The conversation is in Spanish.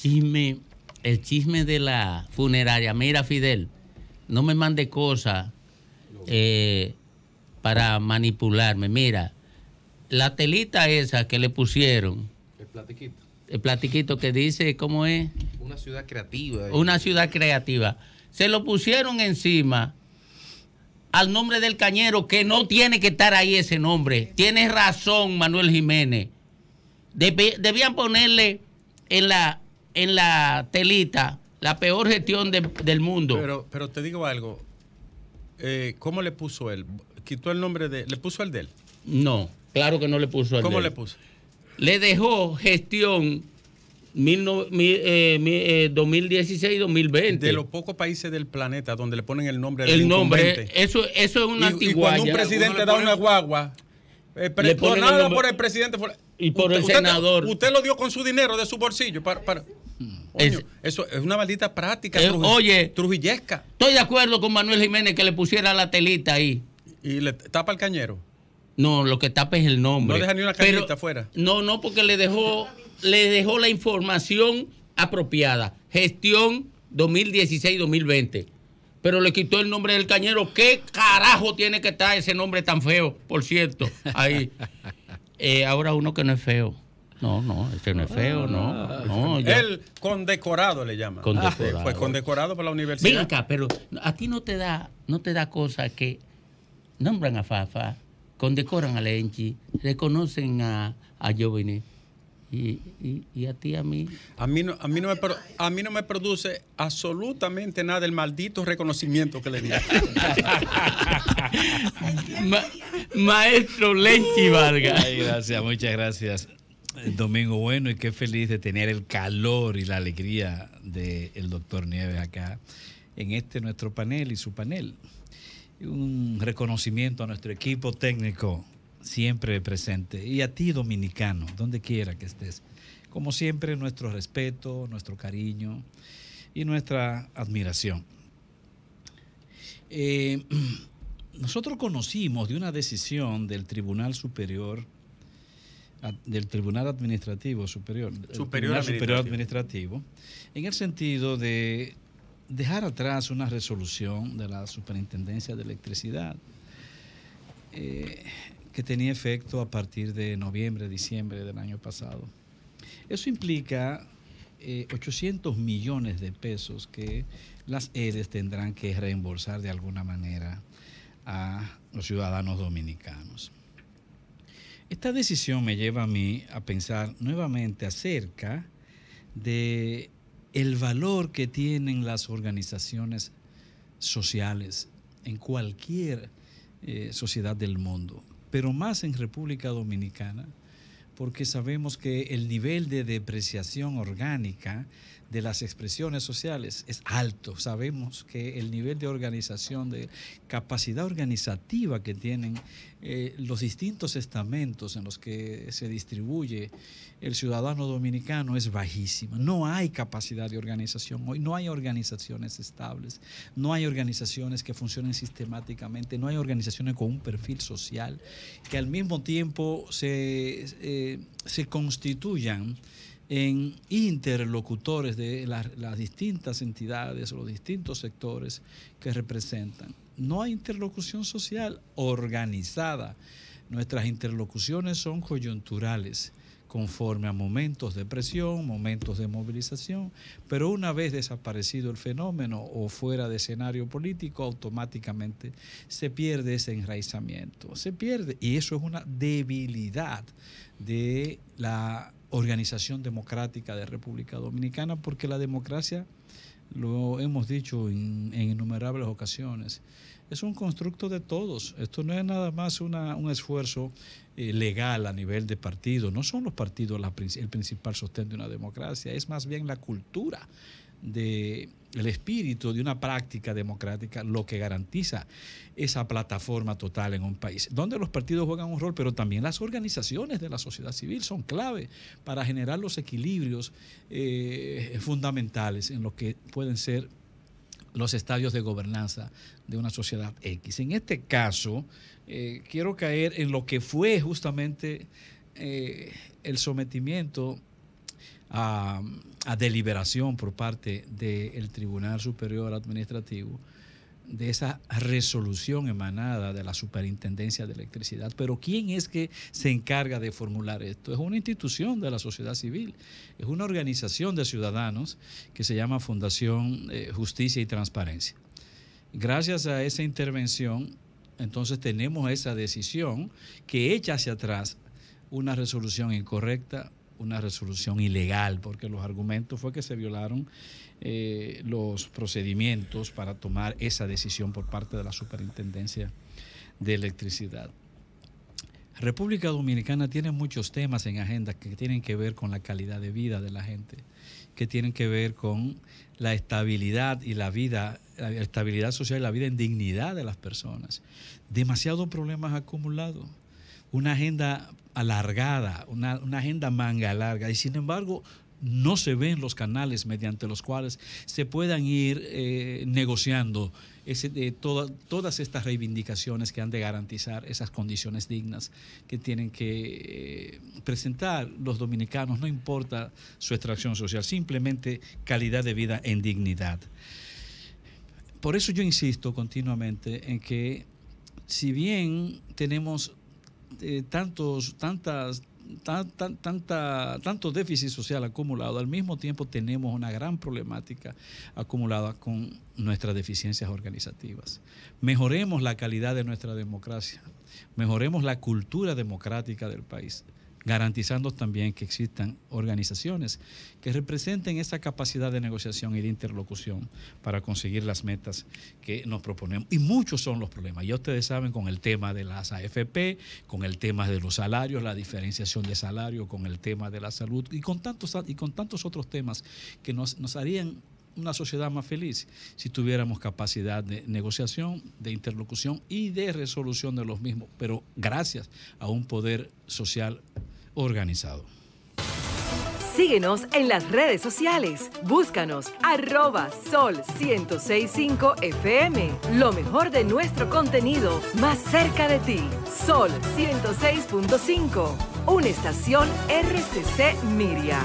chisme, el chisme de la funeraria. Mira, Fidel, no me mande cosas eh, para manipularme. Mira, la telita esa que le pusieron, El platiquito. el platiquito que dice, ¿cómo es? Una ciudad creativa. Una ciudad creativa. Se lo pusieron encima al nombre del cañero, que no tiene que estar ahí ese nombre. Tienes razón, Manuel Jiménez. Debe- debían ponerle en la, en la telita la peor gestión de- del mundo. Pero, pero te digo algo. Eh, ¿Cómo le puso él? ¿Quitó el nombre de... ¿Le puso el de él? no, claro que no le puso el ¿Cómo de le él. puso? Le dejó gestión mil no- mi- eh, eh, 2016-2020. De los pocos países del planeta donde le ponen el nombre del el nombre, eso, eso es una y, y cuando un presidente da una guagua, eh, Le ponen el por el presidente. Y por el usted- senador. Usted lo dio con su dinero de su bolsillo. Para, para- Coño, Es- eso es una maldita práctica. Eh, truji- oye. Trujillesca. Estoy de acuerdo con Manuel Jiménez que le pusiera la telita ahí. Y le tapa el cañero. No, lo que tapa es el nombre. No deja ni una cañita afuera. No, no, porque le dejó, le dejó la información apropiada. Gestión 2016-2020. Pero le quitó el nombre del cañero. ¿Qué carajo tiene que estar ese nombre tan feo? Por cierto, ahí. Eh, ahora uno que no es feo. No, no, ese no es feo, no. no yo- El condecorado le llama. Condecorado. Pues condecorado por la universidad. Ven acá, pero a ti no te da, no te da cosa que nombran a Fafa, condecoran a Lenchi, reconocen a, a Giovanni y, y, y a ti a mí. A mí, no, a, mí no me, pro- a mí no me produce absolutamente nada el maldito reconocimiento que le di. Ma- maestro Lenchi Vargas. Ay, gracias, muchas gracias. Eh, Domingo bueno y qué feliz de tener el calor y la alegría del doctor Nieves acá en este nuestro panel y su panel. Un reconocimiento a nuestro equipo técnico siempre presente y a ti dominicano, donde quiera que estés. Como siempre, nuestro respeto, nuestro cariño y nuestra admiración. Eh, nosotros conocimos de una decisión del Tribunal Superior, del Tribunal Administrativo Superior, Superior Tribunal Superior Administrativo. Administrativo, en el sentido de dejar atrás una resolución de la Superintendencia de Electricidad eh, que tenía efecto a partir de noviembre, diciembre del año pasado. Eso implica eh, 800 millones de pesos que las EDES tendrán que reembolsar de alguna manera a los ciudadanos dominicanos. Esta decisión me lleva a mí a pensar nuevamente acerca de el valor que tienen las organizaciones sociales en cualquier eh, sociedad del mundo, pero más en República Dominicana, porque sabemos que el nivel de depreciación orgánica de las expresiones sociales es alto. Sabemos que el nivel de organización, de capacidad organizativa que tienen eh, los distintos estamentos en los que se distribuye el ciudadano dominicano es bajísima. No hay capacidad de organización hoy, no hay organizaciones estables, no hay organizaciones que funcionen sistemáticamente, no hay organizaciones con un perfil social que al mismo tiempo se, eh, se constituyan en interlocutores de las, las distintas entidades o los distintos sectores que representan. No hay interlocución social organizada. Nuestras interlocuciones son coyunturales conforme a momentos de presión, momentos de movilización, pero una vez desaparecido el fenómeno o fuera de escenario político, automáticamente se pierde ese enraizamiento, se pierde, y eso es una debilidad de la organización democrática de República Dominicana, porque la democracia, lo hemos dicho en, innumerables ocasiones, es un constructo de todos. Esto no es nada más un esfuerzo eh, legal a nivel de partido. No son los partidos el principal sostén de una democracia, es más bien la cultura de el espíritu de una práctica democrática lo que garantiza esa plataforma total en un país, donde los partidos juegan un rol, pero también las organizaciones de la sociedad civil son clave para generar los equilibrios eh, fundamentales en lo que pueden ser los estadios de gobernanza de una sociedad X. En este caso, eh, quiero caer en lo que fue justamente eh, el sometimiento a, a deliberación por parte del Tribunal Superior Administrativo de esa resolución emanada de la Superintendencia de Electricidad. Pero ¿quién es que se encarga de formular esto? Es una institución de la sociedad civil, es una organización de ciudadanos que se llama Fundación eh, Justicia y Transparencia. Gracias a esa intervención, entonces tenemos esa decisión que echa hacia atrás una resolución incorrecta, una resolución ilegal, porque los argumentos fue que se violaron eh, los procedimientos para tomar esa decisión por parte de la Superintendencia de Electricidad. República Dominicana tiene muchos temas en agenda que tienen que ver con la calidad de vida de la gente, que tienen que ver con la estabilidad y la vida, la estabilidad social y la vida en dignidad de las personas. Demasiados problemas acumulados una agenda alargada, una, agenda manga larga, y sin embargo no se ven los canales mediante los cuales se puedan ir eh, negociando todas estas reivindicaciones que han de garantizar esas condiciones dignas que tienen que eh, presentar los dominicanos, no importa su extracción social, simplemente calidad de vida en dignidad. Por eso yo insisto continuamente en que si bien tenemos eh, tantos, tantas, tanta, tanto déficit social acumulado, al mismo tiempo tenemos una gran problemática acumulada con nuestras deficiencias organizativas. Mejoremos la calidad de nuestra democracia, mejoremos la cultura democrática del país garantizando también que existan organizaciones que representen esa capacidad de negociación y de interlocución para conseguir las metas que nos proponemos. Y muchos son los problemas. Ya ustedes saben con el tema de las AFP, con el tema de los salarios, la diferenciación de salario, con el tema de la salud y con tantos, y con tantos otros temas que nos, nos harían una sociedad más feliz si tuviéramos capacidad de negociación, de interlocución y de resolución de los mismos, pero gracias a un poder social organizado. Síguenos en las redes sociales. Búscanos arroba sol 1065 FM. Lo mejor de nuestro contenido más cerca de ti. Sol 106.5. Una estación RCC Miria.